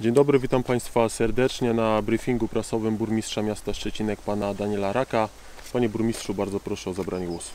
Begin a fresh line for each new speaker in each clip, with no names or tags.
Dzień dobry, witam Państwa serdecznie na briefingu prasowym burmistrza miasta Szczecinek, pana Daniela Raka. Panie burmistrzu, bardzo proszę o zabranie głosu.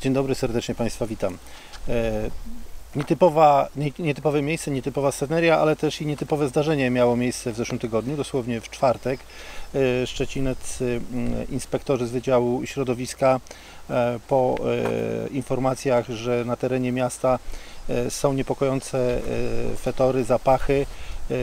Dzień dobry, serdecznie Państwa witam. E, Nietypowa, nie- nietypowe miejsce, nietypowa sceneria, ale też i nietypowe zdarzenie miało miejsce w zeszłym tygodniu, dosłownie w czwartek. E, Szczecinecy mm, inspektorzy z Wydziału Środowiska e, po informacjach, że na terenie miasta są niepokojące e, fetory, zapachy, e,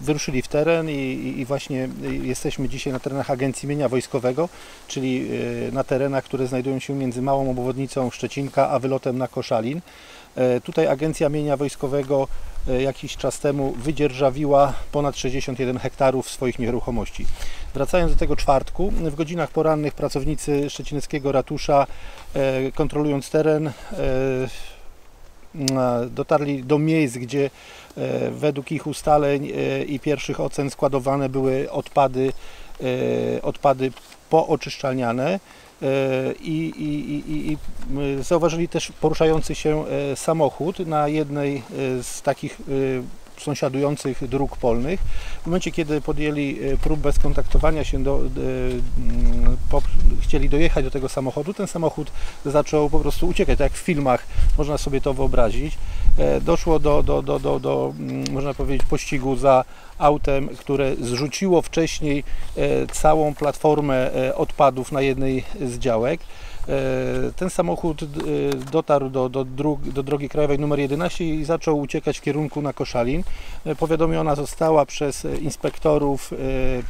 wyruszyli w teren i, i- właśnie jesteśmy dzisiaj na terenach Agencji Mienia Wojskowego, czyli e, na terenach, które znajdują się między małą obwodnicą Szczecinka a wylotem na Koszalin. E, Tutaj Agencja Mienia Wojskowego e, jakiś czas temu wydzierżawiła ponad 61 hektarów swoich nieruchomości. Wracając do tego czwartku, w godzinach porannych pracownicy szczecineckiego ratusza, e, kontrolując teren, e, dotarli do miejsc, gdzie e, według ich ustaleń e, i pierwszych ocen składowane były odpady, e, odpady pooczyszczalniane. E, I, i, i, i, zauważyli też poruszający się e, samochód na jednej e, z takich e, sąsiadujących dróg polnych. W momencie, kiedy podjęli e, próbę skontaktowania się, do, e, po, chcieli dojechać do tego samochodu, ten samochód zaczął po prostu uciekać, tak jak w filmach można sobie to wyobrazić. E, Doszło do, do, do, do, do mm, można powiedzieć, pościgu za autem, które zrzuciło wcześniej całą platformę odpadów na jednej z działek. E, Ten samochód e, dotarł do, do, do drogi krajowej nr 11 i zaczął uciekać w kierunku na Koszalin. E, Powiadomiona została przez inspektorów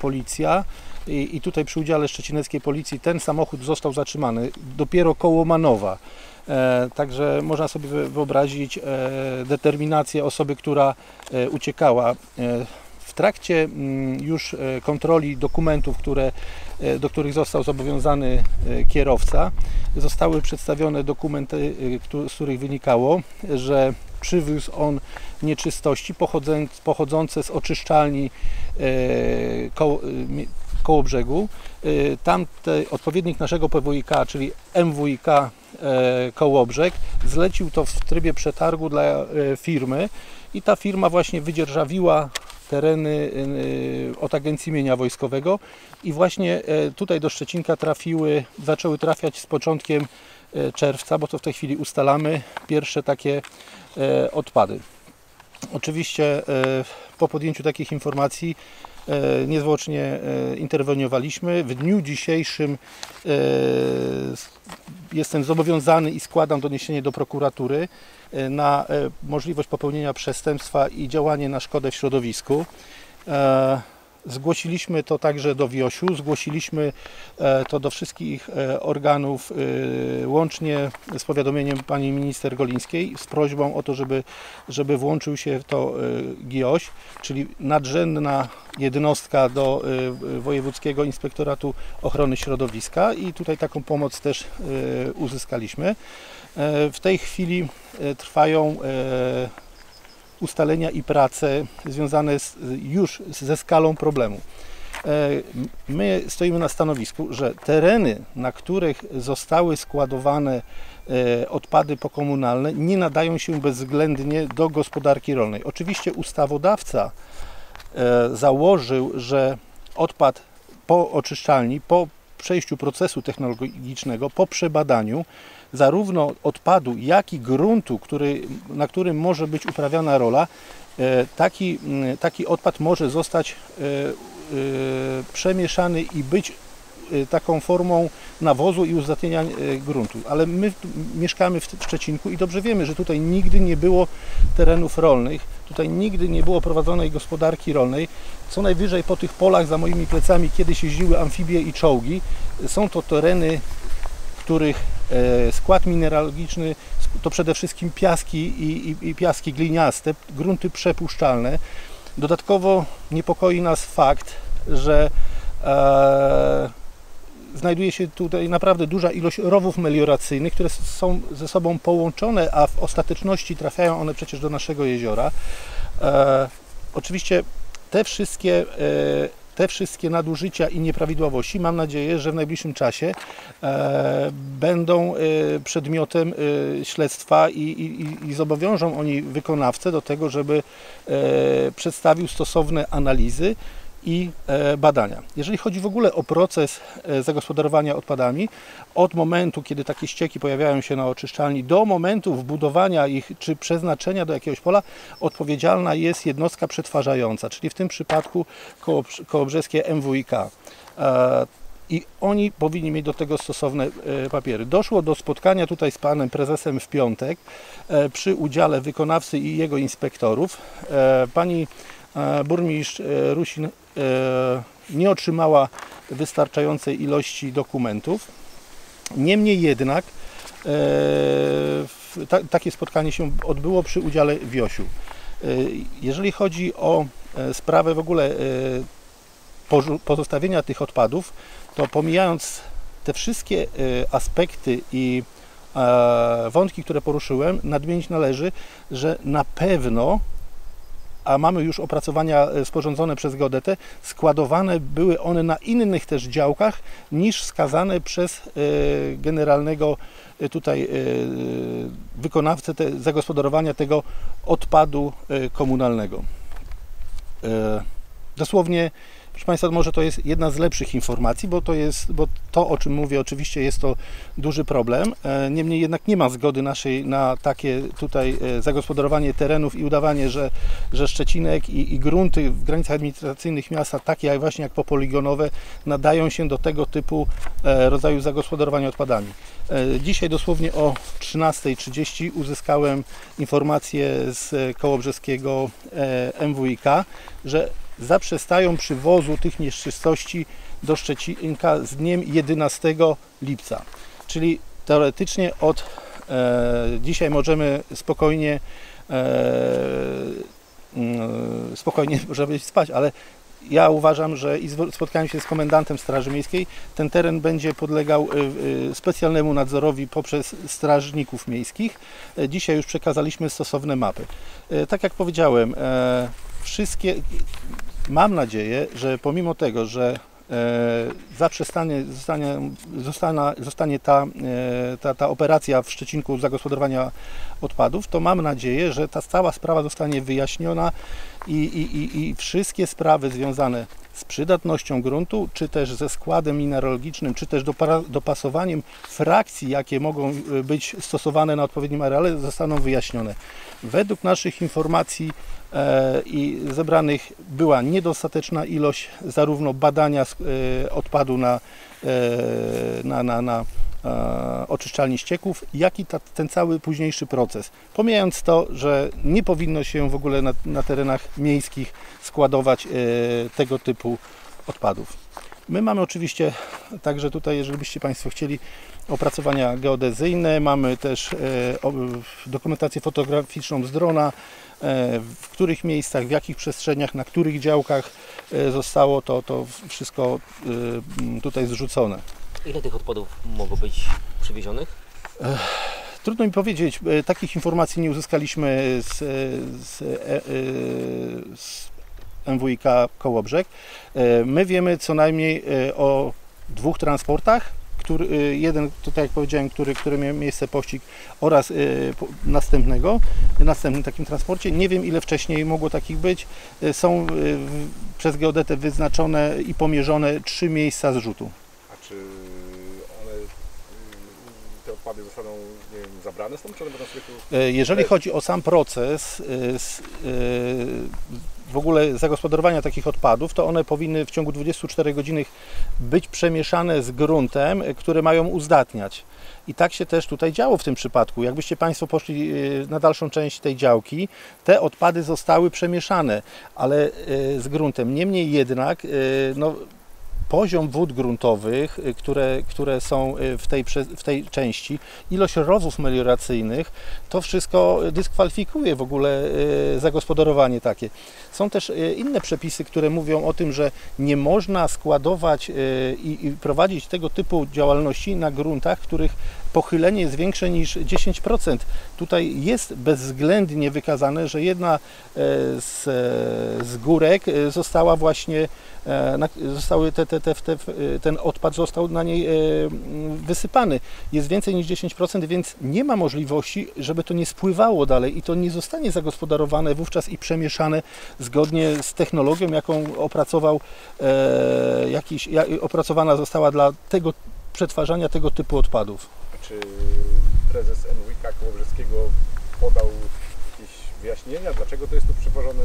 policja i, i tutaj przy udziale szczecineckiej policji ten samochód został zatrzymany dopiero koło Manowa. Także można sobie wy- wyobrazić determinację osoby, która uciekała. W trakcie mm, już e, kontroli dokumentów, które, e, do których został zobowiązany e, kierowca, zostały przedstawione dokumenty, z których wynikało, że przywiózł on nieczystości pochodzące z oczyszczalni koło, brzegu. Tamte odpowiednik naszego PWiK, czyli MWiK Kołobrzeg, zlecił to w trybie przetargu dla firmy i ta firma właśnie wydzierżawiła tereny e, od Agencji Mienia Wojskowego i właśnie e, tutaj do Szczecinka trafiły, zaczęły trafiać z początkiem e, czerwca, bo to w tej chwili ustalamy, pierwsze takie e, odpady. Oczywiście po podjęciu takich informacji niezwłocznie e, interweniowaliśmy. W dniu dzisiejszym e, jestem zobowiązany i składam doniesienie do prokuratury e, na e, możliwość popełnienia przestępstwa i działanie na szkodę w środowisku. Zgłosiliśmy to także do WIOŚ-u, zgłosiliśmy e, to do wszystkich e, organów, e, łącznie z powiadomieniem pani minister Golińskiej, z prośbą o to, żeby, żeby włączył się w to GIOŚ, czyli nadrzędna jednostka do Wojewódzkiego Inspektoratu Ochrony Środowiska i tutaj taką pomoc też uzyskaliśmy. W tej chwili trwają ustalenia i prace związane z, już ze skalą problemu. E, My stoimy na stanowisku, że tereny, na których zostały składowane e, odpady pokomunalne, nie nadają się bezwzględnie do gospodarki rolnej. Oczywiście ustawodawca e, założył, że odpad po oczyszczalni, po przejściu procesu technologicznego, po przebadaniu zarówno odpadu, jak i gruntu, który, na którym może być uprawiana rola, e, taki, mm, taki odpad może zostać e, e, przemieszany i być taką formą nawozu i uzdatnienia gruntu. Ale my mieszkamy w Szczecinku i dobrze wiemy, że tutaj nigdy nie było terenów rolnych, tutaj nigdy nie było prowadzonej gospodarki rolnej. Co najwyżej po tych polach za moimi plecami kiedyś jeździły amfibie i czołgi. Są to tereny, których skład mineralogiczny to przede wszystkim piaski i, i, i piaski gliniaste, grunty przepuszczalne. Dodatkowo niepokoi nas fakt, że e, znajduje się tutaj naprawdę duża ilość rowów melioracyjnych, które są ze sobą połączone, a w ostateczności trafiają one przecież do naszego jeziora. E, oczywiście te wszystkie e, te wszystkie nadużycia i nieprawidłowości mam nadzieję, że w najbliższym czasie e, będą e, przedmiotem e, śledztwa i, i, i zobowiążą oni wykonawcę do tego, żeby e, przedstawił stosowne analizy i e, badania. Jeżeli chodzi w ogóle o proces e, zagospodarowania odpadami, od momentu, kiedy takie ścieki pojawiają się na oczyszczalni, do momentu wbudowania ich czy przeznaczenia do jakiegoś pola, odpowiedzialna jest jednostka przetwarzająca, czyli w tym przypadku koło, kołobrzeskie MWIK. E, I oni powinni mieć do tego stosowne papiery. Doszło do spotkania tutaj z panem prezesem w piątek przy udziale wykonawcy i jego inspektorów. Pani burmistrz Rusin nie otrzymała wystarczającej ilości dokumentów. Niemniej jednak e, takie spotkanie się odbyło przy udziale Wiosiu. E, Jeżeli chodzi o e, sprawę w ogóle e, pozostawienia tych odpadów, to pomijając te wszystkie e, aspekty i e, wątki, które poruszyłem, nadmienić należy, że na pewno a mamy już opracowania e, sporządzone przez geodetę, składowane były one na innych też działkach niż wskazane przez e, generalnego e, tutaj wykonawcę te, zagospodarowania tego odpadu komunalnego. Dosłownie, proszę Państwa, może to jest jedna z lepszych informacji, bo to jest, bo to o czym mówię, oczywiście jest to duży problem. E, Niemniej jednak nie ma zgody naszej na takie tutaj e, zagospodarowanie terenów i udawanie, że, że Szczecinek i, i grunty w granicach administracyjnych miasta, takie jak właśnie jak popoligonowe, nadają się do tego typu e, rodzaju zagospodarowania odpadami. Dzisiaj dosłownie o 13.30 uzyskałem informację z kołobrzeskiego MWIK, że zaprzestają przywozu tych nieszczystości do Szczecinka z dniem 11 lipca. Czyli teoretycznie od e, dzisiaj możemy spokojnie e, mm, spokojnie możemy spać, ale ja uważam, że i spotkałem się z komendantem Straży Miejskiej, ten teren będzie podlegał y, y, specjalnemu nadzorowi poprzez strażników miejskich. E, Dzisiaj już przekazaliśmy stosowne mapy. E, Tak jak powiedziałem, e, wszystkie, mam nadzieję, że pomimo tego, że e, zaprzestanie, zostanie, zostana, zostanie ta, e, ta, ta operacja w Szczecinku zagospodarowania odpadów, to mam nadzieję, że ta cała sprawa zostanie wyjaśniona i, i, i, i wszystkie sprawy związane z przydatnością gruntu, czy też ze składem mineralogicznym, czy też dopasowaniem frakcji, jakie mogą y, być stosowane na odpowiednim areale, zostaną wyjaśnione. Według naszych informacji e, i zebranych była niedostateczna ilość zarówno badania e, odpadu na, e, na, na, na e, oczyszczalni ścieków, jak i ta, ten cały późniejszy proces. Pomijając to, że nie powinno się w ogóle na, na terenach miejskich składować e, tego typu odpadów. My mamy oczywiście także tutaj, jeżeli byście Państwo chcieli, opracowania geodezyjne, mamy też e, o- dokumentację fotograficzną z drona, e, w których miejscach, w jakich przestrzeniach, na których działkach e, zostało to, to wszystko e, tutaj zrzucone.
Ile tych odpadów mogło być przywiezionych?
Trudno mi powiedzieć, e, takich informacji nie uzyskaliśmy z, z, e, e, z MWIK Kołobrzeg. E, My wiemy co najmniej e, o dwóch transportach, który, e, jeden, to tak jak powiedziałem, który, który miał miejsce pościg oraz e, po- następnego, następnym takim transporcie. Nie wiem ile wcześniej mogło takich być. E, Są e, w- przez geodetę wyznaczone i pomierzone trzy miejsca zrzutu.
A czy zostaną nie wiem, zabrane stąd, czy one będą sobie tu...
Jeżeli chodzi o sam proces e, e, w ogóle zagospodarowania takich odpadów, to one powinny w ciągu 24 godzin być przemieszane z gruntem, e, które mają uzdatniać. I tak się też tutaj działo w tym przypadku. Jakbyście Państwo poszli na dalszą część tej działki, te odpady zostały przemieszane, ale z gruntem. Niemniej jednak, no, poziom wód gruntowych, y, które, które są y, w tej, w tej części, ilość rowów melioracyjnych, to wszystko dyskwalifikuje w ogóle y, zagospodarowanie takie. Są też y, inne przepisy, które mówią o tym, że nie można składować y, i, i prowadzić tego typu działalności na gruntach, których pochylenie jest większe niż 10%. Tutaj jest bezwzględnie wykazane, że jedna e, z, z górek e, została właśnie, e, zostały te, te, te, te, ten odpad został na niej e, m, wysypany. Jest więcej niż 10%, więc nie ma możliwości, żeby to nie spływało dalej i to nie zostanie zagospodarowane wówczas i przemieszane zgodnie z technologią, jaką opracował e, jakiś, ja, opracowana została dla tego przetwarzania tego typu odpadów.
Czy prezes NWK Kołobrzeskiego podał jakieś wyjaśnienia, dlaczego to jest tu przywożone,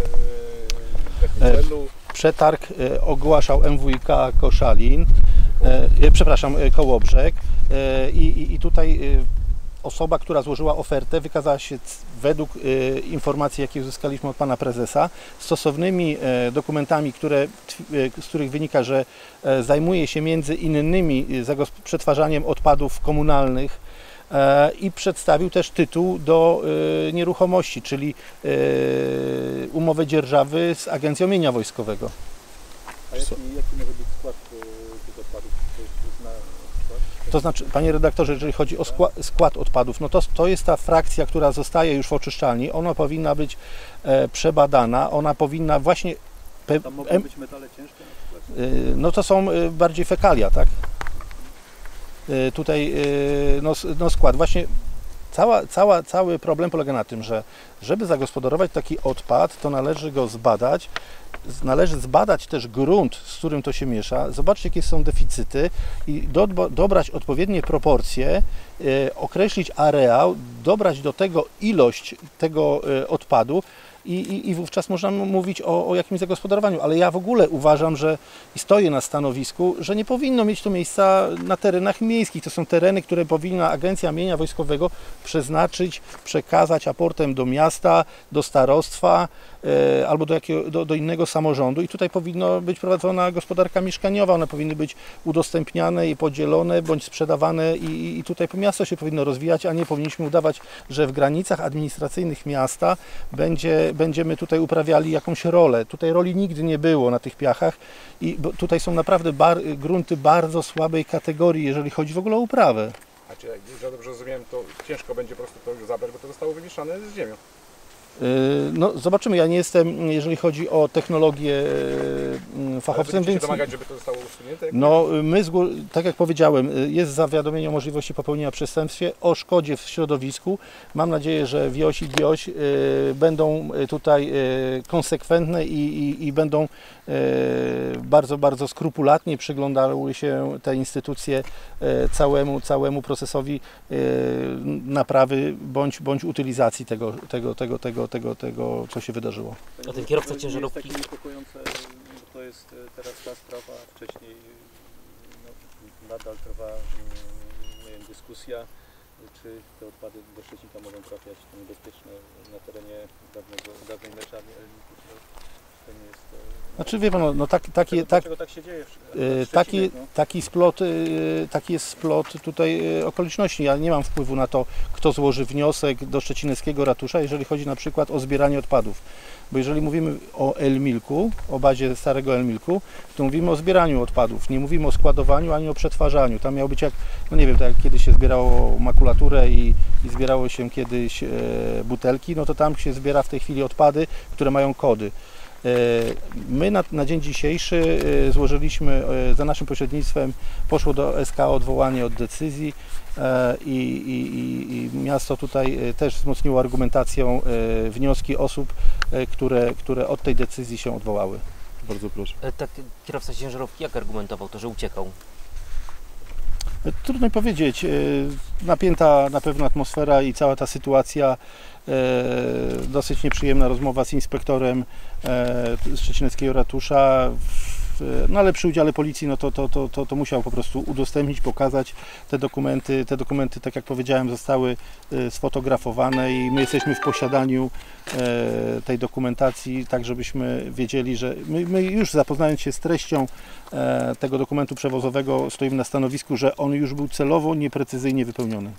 w jakim
E,
celu?
Przetarg e, ogłaszał MWK Koszalin, e, e, przepraszam, Kołobrzeg. I, i, i tutaj osoba, która złożyła ofertę wykazała się według e, informacji, jakie uzyskaliśmy od pana prezesa, stosownymi e, dokumentami, które, e, z których wynika, że e, zajmuje się między innymi przetwarzaniem odpadów komunalnych i przedstawił też tytuł do nieruchomości, czyli umowę dzierżawy z Agencją Mienia Wojskowego.
A jaki, jaki może być tych odpadów?
To znaczy, panie redaktorze, jeżeli chodzi o skład, odpadów, no to, to jest ta frakcja, która zostaje już w oczyszczalni. Ona powinna być e, przebadana, ona powinna właśnie. Pe,
Tam mogą być metale ciężkie na przykład?
y, no to są y, bardziej fekalia, tak? Y, Tutaj no, no skład. Właśnie cała, cała, cały problem polega na tym, że żeby zagospodarować taki odpad, to należy go zbadać. Należy zbadać też grunt, z którym to się miesza, zobaczyć jakie są deficyty i dodba- dobrać odpowiednie proporcje, y, określić areał, dobrać do tego ilość tego y, odpadu i, i, i wówczas można mówić o, o jakimś zagospodarowaniu. Ale ja w ogóle uważam, że i stoję na stanowisku, że nie powinno mieć to miejsca na terenach miejskich. To są tereny, które powinna Agencja Mienia Wojskowego przeznaczyć, przekazać aportem do miasta, do starostwa e, albo do, jakiego, do, do innego samorządu. I tutaj powinno być prowadzona gospodarka mieszkaniowa. One powinny być udostępniane i podzielone bądź sprzedawane i- i tutaj miasto się powinno rozwijać, a nie powinniśmy udawać, że w granicach administracyjnych miasta będzie, będziemy tutaj uprawiali jakąś rolę. Tutaj roli nigdy nie było na tych piachach i tutaj są naprawdę bar, grunty bardzo słabej kategorii, jeżeli chodzi w ogóle o uprawę.
A czy jak ja dobrze rozumiem, to ciężko będzie po prostu to już zabrać, bo to zostało wymieszane z ziemią.
Yy, No, zobaczymy. Ja nie jestem, jeżeli chodzi o technologię,
Ale
fachowcem,
się
więc.
domagać, żeby to zostało usunięte?
No, my, zgło- tak jak powiedziałem, y, jest zawiadomienie o możliwości popełnienia przestępstwie, o szkodzie w środowisku. Mam nadzieję, że WIOŚ i GIOŚ y, będą y, tutaj y, konsekwentne i, i, i będą y, bardzo, bardzo skrupulatnie przyglądały się te instytucje y, całemu, całemu procesowi y, naprawy bądź, bądź utylizacji tego, tego, tego, tego, tego, tego, co się wydarzyło.
A ten kierowca ciężarówki-
jest takie niepokojące, bo to jest e, teraz ta sprawa, wcześniej no, nadal trwa mm, wiem, dyskusja, czy te odpady do Szczecinka mogą trafiać niebezpieczne na terenie dawnego, dawnej mleczarni Elników. To nie jest...
Znaczy wie pan, no, no tak, taki,
dlaczego,
tak,
dlaczego tak się dzieje? w-
Y, Taki,
no?
taki, splot, y, taki jest splot tutaj y, okoliczności. Ja nie mam wpływu na to, kto złoży wniosek do szczecineckiego ratusza, jeżeli chodzi na przykład o zbieranie odpadów. Bo jeżeli mówimy o Elmilku, o bazie starego Elmilku, to mówimy o zbieraniu odpadów. Nie mówimy o składowaniu ani o przetwarzaniu. Tam miał być jak, no nie wiem, tak jak kiedyś się zbierało makulaturę i, i zbierało się kiedyś e, butelki, no to tam się zbiera w tej chwili odpady, które mają kody. E, My na, na dzień dzisiejszy e, złożyliśmy e, za naszym pośrednictwem, poszło do SK odwołanie od decyzji i, i, i, miasto tutaj też wzmocniło argumentacją wnioski osób, które, które od tej decyzji się odwołały.
Bardzo proszę.
Tak, kierowca ciężarówki jak argumentował to, że uciekał?
Trudno mi powiedzieć, napięta na pewno atmosfera i cała ta sytuacja, dosyć nieprzyjemna rozmowa z inspektorem e, Szczecineckiego Ratusza, w- no ale przy udziale policji no to, to, to, to, to musiał po prostu udostępnić, pokazać te dokumenty. Te dokumenty, tak jak powiedziałem, zostały e, sfotografowane i my jesteśmy w posiadaniu e, tej dokumentacji, tak żebyśmy wiedzieli, że my, my już zapoznając się z treścią e, tego dokumentu przewozowego stoimy na stanowisku, że on już był celowo nieprecyzyjnie wypełniony.